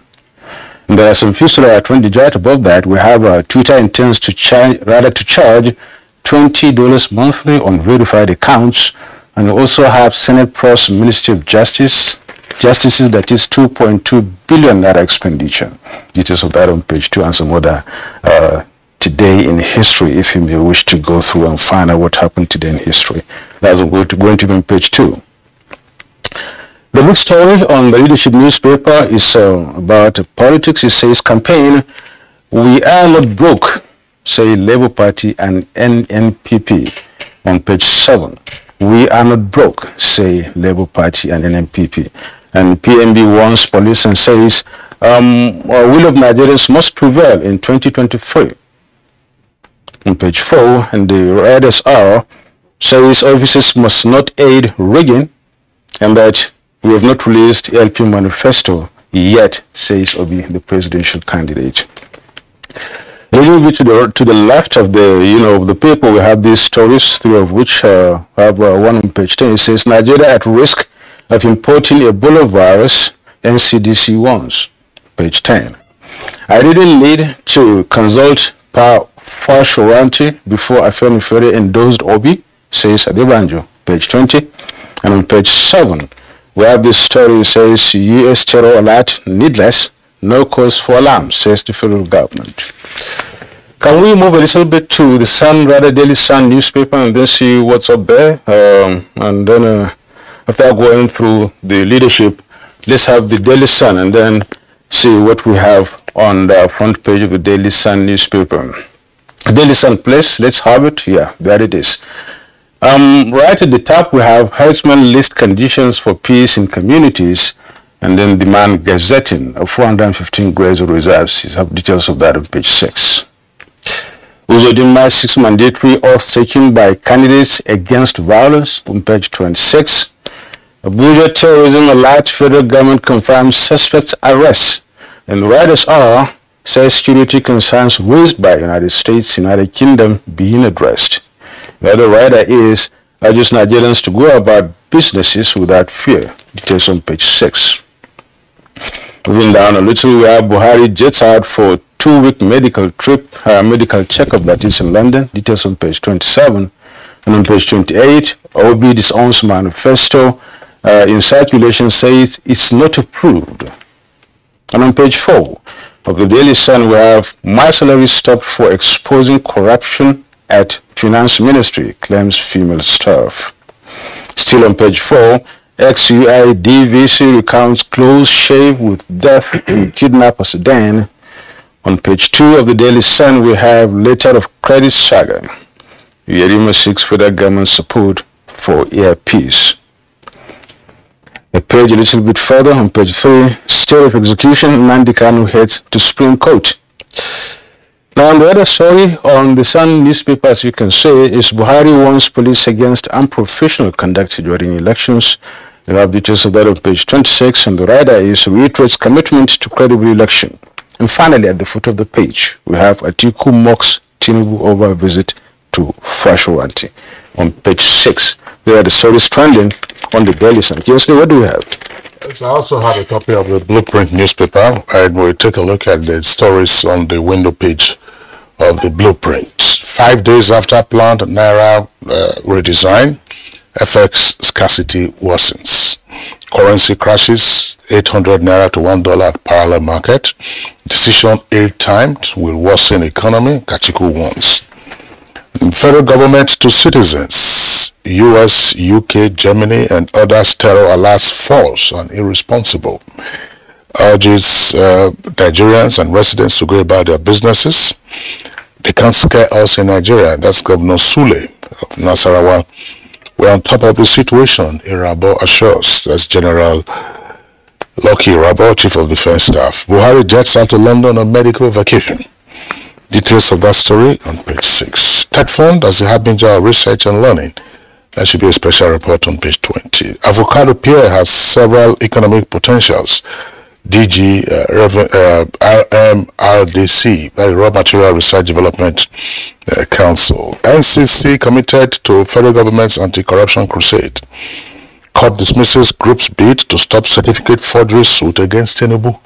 There are some fusillade at 20 right above that. We have uh, Twitter intends to charge, rather to charge $20 monthly on verified accounts. And we also have Senate Pros Ministry of Justice, Justices that is 2.2 billion naira expenditure. Details of that on page 2 and some other uh, today in history if you may wish to go through and find out what happened today in history. That's going to be on page 2. The big story on the leadership newspaper is uh, about politics. It says campaign, we are not broke, say Labour Party and NNPP on page 7. We are not broke, say Labour Party and NNPP. And PMB warns police and says, um, will of Nigerians must prevail in 2023. On page 4, and the riders are, says officers must not aid rigging and that we have not released LP manifesto yet, says Obi, the presidential candidate. A little bit to the to the left of the you know the paper, we have these stories, three of which uh, have uh, one on page 10. It says Nigeria at risk of importing Ebola virus, NCDC warns. Page 10. I didn't need to consult Pa Fasoranti before Afenifere endorsed Obi, says Adebanjo. Page 20. And on page 7, we have this story says U.S. terror alert needless, no cause for alarm, says the federal government. Can we move a little bit to the Sun, rather Daily Sun newspaper and then see what's up there? Um, and then uh, after going through the leadership, let's have the Daily Sun and then see what we have on the front page of the Daily Sun newspaper. Daily Sun please, let's have it. Yeah, there it is. Um, right at the top, we have Hertzman list conditions for peace in communities and then demand gazetting of 415 grades of reserves. You have details of that on page 6. Uzodinma 6 mandatory oath taken by candidates against violence on page 26. Abuja terrorism alert federal government confirms suspects arrest and riders are says security concerns raised by United States, United Kingdom being addressed. The rider is urges Nigerians to go about businesses without fear. Details on page 6. Moving down a little, we have Buhari jets out for two-week medical trip, uh, medical checkup that is in London. Details on page 27. And on page 28, Obi disowns manifesto uh, in circulation says it's not approved. And on page 4 of the Daily Sun, we have my salary stopped for exposing corruption at Finance Ministry, claims female staff. Still on page 4, ex-UI DVC recounts close shave with death <clears throat> in kidnapper Sudan. On page 2 of the Daily Sun, we have letter of credit saga. Yerima seeks federal government support for earpiece. A page a little bit further, on page 3, state of execution, Nnamdi Kanu heads to Supreme Court. Now, on the other story, on the Sun newspaper, as you can see, is Buhari warns police against unprofessional conduct during elections. You have details of that on page 26, and the rider is reiterates commitment to credible election. And finally, at the foot of the page, we have Atiku mocks Tinubu over a visit to Fasoranti. On page 6, there are the stories trending on the Daily Sun. Yesterday, what do we have?
I also have a copy of the Blueprint newspaper, and we'll take a look at the stories on the window page of the Blueprint. Five days after planned Naira uh, redesign, FX scarcity worsens. currency crashes, 800 naira to $1 at parallel market. Decision ill-timed will worsen economy, Kachikwu warns. Federal government to citizens, US, UK, Germany, and others terror alerts false and irresponsible. Urges uh, Nigerians and residents to go about their businesses. They can't scare us in Nigeria. That's Governor Sule of Nasarawa. We're on top of the situation, Irabor assures. That's General Lucky Irabor, Chief of Defense Staff. Buhari jets out to London on medical vacation. Details of that story on page 6. TETFund as the harbinger of research and learning. That should be a special report on page 20. Avocado pear has several economic potentials. DG uh, Rev- uh, RMRDC, is Raw Material Research Development uh, Council. NCC committed to federal government's anti-corruption crusade. Court dismisses group's bid to stop certificate forgery suit against Tinubu.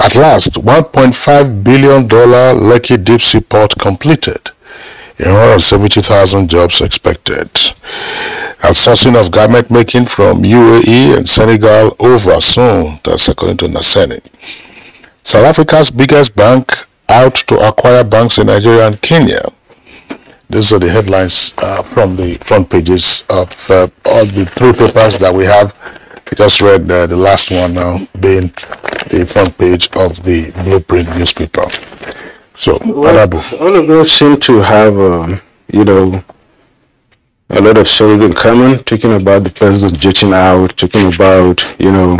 At last, $1.5 billion Lekki Deep Sea Port completed. 170,000 jobs expected. Outsourcing of garment making from UAE and Senegal over soon. That's according to Naseni. South Africa's biggest bank out to acquire banks in Nigeria and Kenya. These are the headlines uh, from the front pages of uh, all the three papers that we have. I just read uh, the last one now being the front page of the Blueprint newspaper. So,
Well, all of those seem to have, um, you know, a lot of stories in common, talking about the president jetting out, talking about, you know,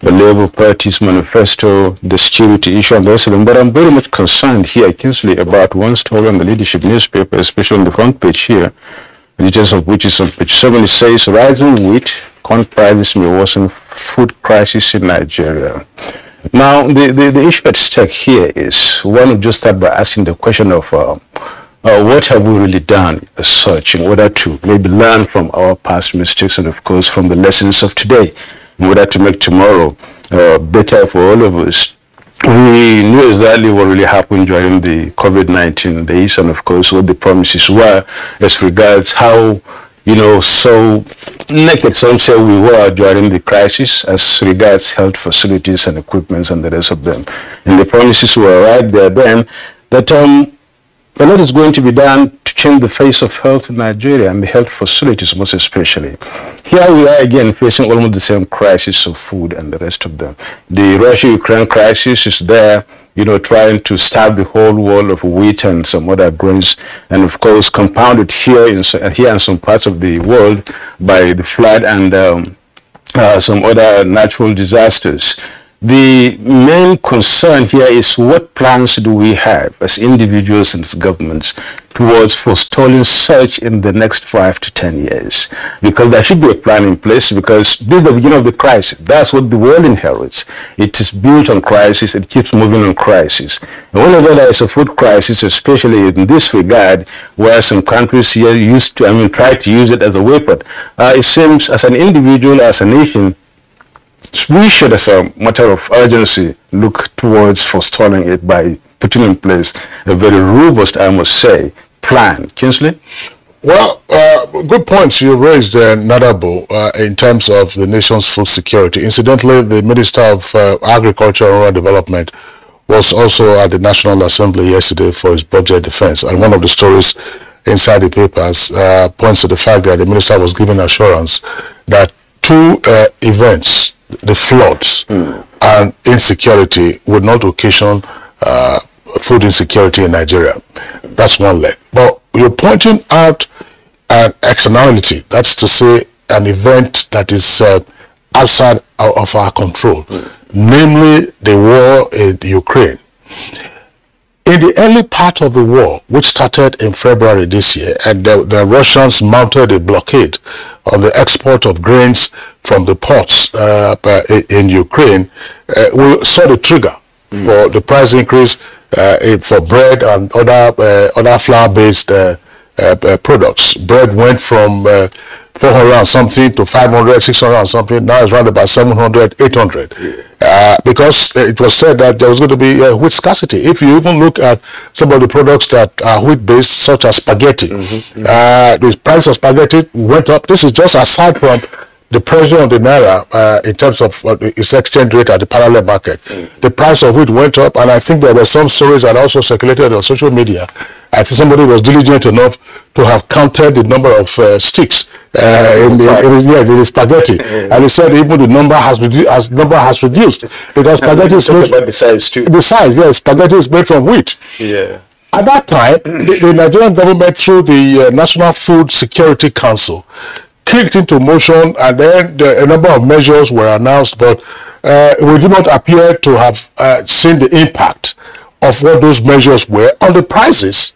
the Labour Party's manifesto, the security issue, and the rest of them. But I'm very much concerned here, Kingsley, about one story on the leadership newspaper, especially on the front page here, details of which is on page 7. It says, rising wheat, corn prices may worsen food crisis in Nigeria. Now, the, the, the issue at stake here is one would just start by asking the question of uh, uh, what have we really done as such in order to maybe learn from our past mistakes and, of course, from the lessons of today in order to make tomorrow uh, better for all of us. We knew exactly what really happened during the COVID-19 days and, of course, what the promises were as regards how you know, so naked some say we were during the crisis as regards health facilities and equipments and the rest of them. And the promises were right there then that um, a lot is going to be done to change the face of health in Nigeria and the health facilities most especially. Here we are again facing almost the same crisis of food and the rest of them. The Russia-Ukraine crisis is there you know, trying to starve the whole world of wheat and some other grains, and of course compounded here in here in some parts of the world by the flood and um, uh, some other natural disasters. The main concern here is what plans do we have as individuals and as governments towards forestalling such in the next five to ten years? Because there should be a plan in place because this is the beginning of the crisis. That's what the world inherits. It is built on crisis. It keeps moving on crisis. And whenever there is a food crisis, especially in this regard, where some countries here used to, I mean, try to use it as a weapon, uh, it seems as an individual, as a nation, we should, as a matter of urgency, look towards forestalling it by putting in place a very robust, I must say, plan. Kingsley?
Well, uh, good points you raised, uh, Nadabo, uh, in terms of the nation's food security. Incidentally, the Minister of uh, Agriculture and Rural Development was also at the National Assembly yesterday for his budget defense. And one of the stories inside the papers uh, points to the fact that the minister was given assurance that two uh, events, the floods and insecurity, would not occasion uh, food insecurity in Nigeria. That's one leg. But you're pointing out an externality, that's to say, an event that is uh, outside of our control, namely the war in Ukraine. In the early part of the war, which started in February this year, and the, the Russians mounted a blockade on the export of grains from the ports uh, in- in Ukraine, uh, we saw the trigger for the price increase uh, for bread and other uh, other flour-based uh, uh, uh, products. Bread went from uh, 400 and something to 500, 600 and something. Now it's around about 700, 800. Uh, because uh, it was said that there was going to be uh, wheat scarcity. If you even look at some of the products that are wheat-based, such as spaghetti, uh, the price of spaghetti went up. This is just aside from the pressure on the naira uh, in terms of uh, its exchange rate at the parallel market. The price of it went up, and I think there were some stories that also circulated on social media. I think somebody was diligent enough to have counted the number of uh, sticks uh, in, the, in, yeah, in the spaghetti, and he said even the number has reduced. Number has reduced because spaghetti is made
about the size too.
the size. Yes, spaghetti is made from wheat.
Yeah.
At that time, <clears throat> the, the Nigerian government, through the uh, National Food Security Council, kicked into motion, and then the, a number of measures were announced, but uh, we do not appear to have uh, seen the impact of what those measures were on the prices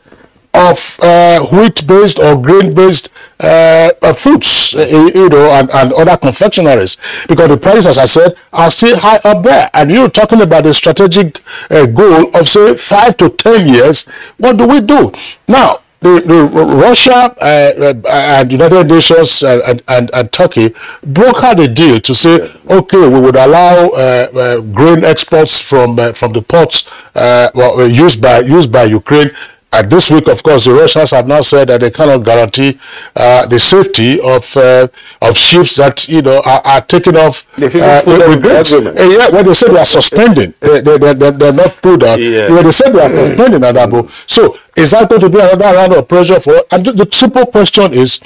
of uh, wheat-based or grain-based uh, uh, fruits, uh, you know, and, and other confectionaries, because the prices, as I said, are still high up there. And you're talking about a strategic uh, goal of say five to ten years. What do we do now? The, the Russia uh, uh, and United Nations and, and, and Turkey brokered a deal to say, okay, we would allow uh, uh, grain exports from from the ports well, used by used by Ukraine. And this week, of course, the Russians have now said that they cannot guarantee uh, the safety of uh, of ships that you know are, are taken off uh, with, with
in
grains.
agreement.
Uh, yeah, when they say they are suspending, they, they, they, they, they're not put out.
Yeah.
When they say they are suspending Adabo. So is that going to be another round of pressure for? And the, the simple question is,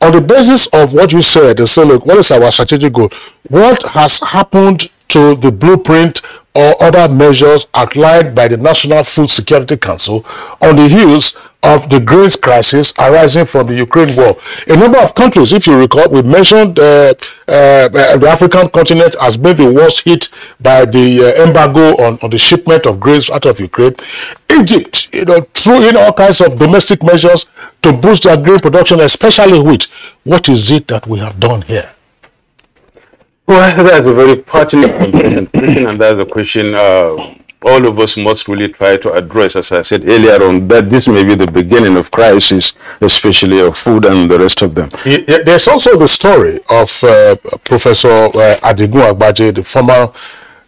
on the basis of what you said, they say, look, what is our strategic goal? What has happened to the blueprint or other measures outlined by the National Food Security Council on the heels of the grains crisis arising from the Ukraine war? A number of countries, if you recall, we mentioned uh, uh, the African continent has been the worst hit by the uh, embargo on, on the shipment of grains out of Ukraine. Egypt, you know, threw in all kinds of domestic measures to boost their grain production, especially wheat. What is it that we have done here?
Well, that's a very pertinent question, and that's a question uh, all of us must really try to address. As I said earlier on, that this may be the beginning of crisis, especially of food and the rest of them.
There's also the story of uh, Professor uh, Adigun Agbaje, the former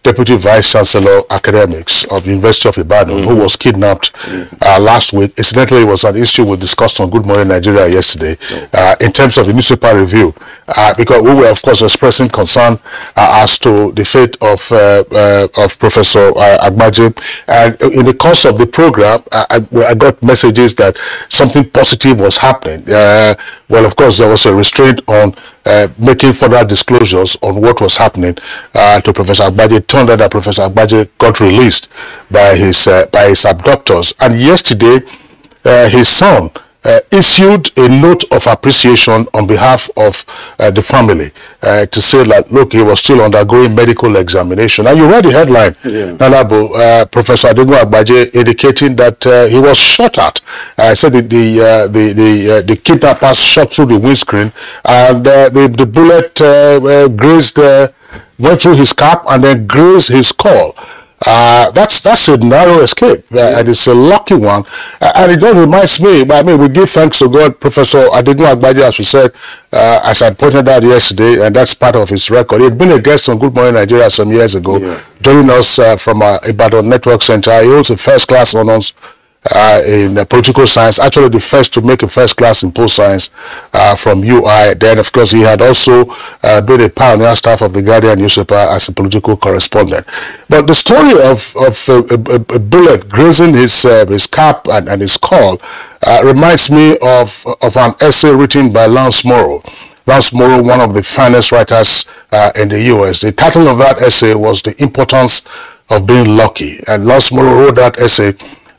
Deputy Vice Chancellor Academics of University of Ibadan, who was kidnapped uh, last week. Incidentally, it was an issue we discussed on Good Morning Nigeria yesterday uh, in terms of the newspaper review, uh, because we were, of course, expressing concern uh, as to the fate of uh, uh, of Professor uh, Agbaje. And in the course of the program, I, I I got messages that something positive was happening. Uh, well, of course, there was a restraint on uh, making further disclosures on what was happening uh, to Professor Agbaje. It turned out that Professor Agbaje got released by his uh, by his abductors, and yesterday uh, his son uh, issued a note of appreciation on behalf of uh, the family uh, to say that look, he was still undergoing medical examination. And you read the headline,
Yeah.
Nadabo, uh, Professor Adigun Agbaje indicating that uh, he was shot at. I said the the uh, the the, uh, the kidnappers shot through the windscreen, and uh, the the bullet uh, uh, grazed uh, went through his cap and then grazed his skull. Uh, that's that's a narrow escape, uh, and it's a lucky one. Uh, and it just reminds me. I mean, we give thanks to God, Professor Adegun Agbaje, as we said, uh, as I pointed out yesterday, and that's part of his record. He had been a guest on Good Morning Nigeria some years ago, joining us uh, from uh, Ibadan Network Center. He holds a first class honors uh, in uh, political science, actually the first to make a first class in post science uh, from UI. Then, of course, he had also uh, been a pioneer staff of the Guardian newspaper as a political correspondent. But the story of, of a, a, bullet grazing his, uh, his cap and, and his skull uh, reminds me of, of an essay written by Lance Morrow. Lance Morrow, one of the finest writers in the US. The title of that essay was The Importance of Being Lucky. And Lance Morrow wrote that essay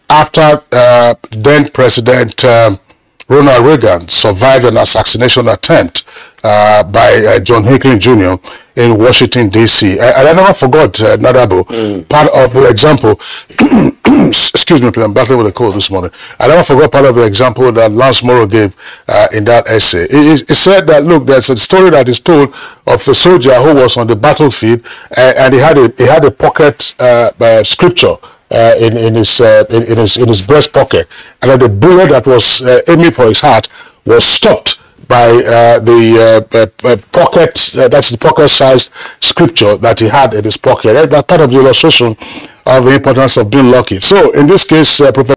after uh, then President um, Ronald Reagan survived an assassination attempt uh, by uh, John Hinckley Jr. in Washington, D.C. And and I never forgot, uh, Nadabo, part of the example, <clears throat> excuse me, I'm battling with a cold this morning. I never forgot part of the example that Lance Morrow gave uh, in that essay. He, he- said that, look, there's a story that is told of a soldier who was on the battlefield uh, and he had a, he had a pocket uh, uh, scripture uh, in, in, his, uh, in, in, his, in his breast pocket. And then the bullet that was uh, aiming for his heart was stopped by uh, the uh, uh, pocket, that's the pocket-sized scripture that he had in his pocket. That- That's part of the illustration of the importance of being lucky. So in this case, Professor